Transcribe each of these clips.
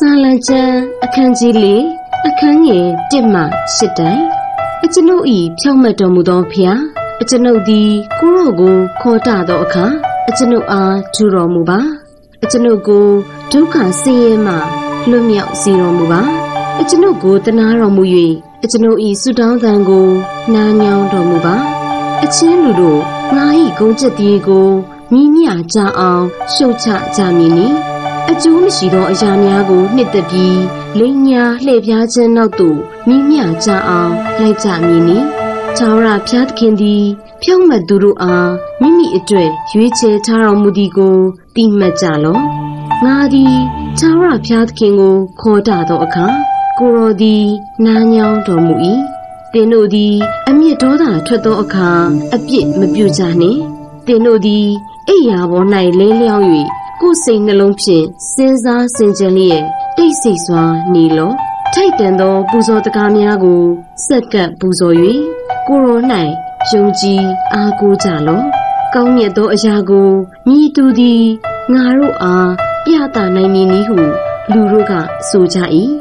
ချမ်းအခန်းကြီးလေးအခန်းငယ်1မှ8တိုင်အကျွန်ုပ်ဤဖြောင့်မတ်တော်မူသောဖျားအကျွန်ုပ်သည်ကိုရော့ကိုခေါ်တသောအခါအကျွန်ုပ်အားထူတော်မူပါအကျွန်ုပ်ကိုဒုက္ခဆင်းရဲမှလွတ်မြောက်စေတော်မူပါအကျွန်ုပ်ကိုတနာတော်မူ၍အကျွန်ုပ်ဤဆုတောင်းသံကိုနားညောင်းတော်မူပါအချင်းလူတို့ငါ၏ဂုံးချက်တီကိုမိမြကြအောင်ရှုတ်ချကြမည်နီ အကျိုးမရှိသောအရာများကိုနှစ်သက်ပြီးလိန်ညာလှည့်ပြားခြင်းနောက်သို့မိမြကြအောင်လိုက်ကြမည်နီချောင်းရဖျားသခင်သည်ဖြောင့်မတ်သူတို့အားမိမိအတွက်ရွေးချယ်ထားတော်မူသည်ကိုသိမှတ်ကြလော့ငါသည်ချောင်းရဖျားသခင်ကိုခေါ်တသောအခါကိုရောသည်နားညောင်းတော်မူ၏သင်တို့သည်အမျက်ဒေါသထွက်သောအခါအပြစ်မပြုကြနှင့်သင်တို့သည်အိယာပေါ်၌လဲလျောင်း၍ ကိုယ်စိတ်နှလုံးဖြင့်စဉ်းစားဆင်ခြင်လျက်တိတ်ဆိတ်စွာနေလော့ထိုက်တန်သော ပူဇော်တကားများကိုစက်ကပ်ပူဇော်၍ကိုရော၌ယုံကြည်အားကိုးကြလော့ကောင်းမြတ်သောအရာကိုမြည်သူသည်ငါတို့အားပြသနိုင်မည်နည်းဟုလူတို့ကဆိုကြ၏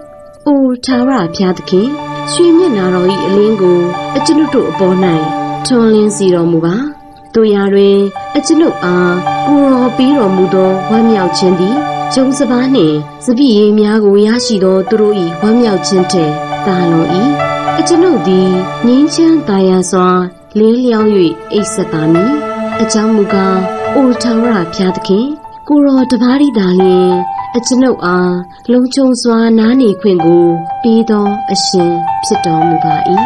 အိုထာဝရဘုရားသခင်ရွှေမျက်နာတော်၏အလင်းကိုအကျွန်ုပ်တို့အပေါ်၌ထွန်းလင်းစီတော်မူပါတို့ရာတွင် အကျွန်ုပ်အားကိုရောပေးတော်မူသောဝမ်းမြောက်ခြင်းသည်ကျုံစပားနှင့်စပြည့်ရည်များကိုရရှိသောသူတို့၏ဝမ်းမြောက်ခြင်းတည်းတာလွန်၏အကျွန်ုပ်သည်ငြင်းချမ်းသာယာစွာလင်းလျောင်း၍အိပ်ဆက်ပါမည်အကြောင်းမူကားအိုထာဝရဘုရားသခင်ကိုရောတပါးရီသာလျင်အကျွန်ုပ်အားလုံခြုံစွာနားနေခွင့်ကိုပေးသောအရှင်ဖြစ်တော်မူပါ၏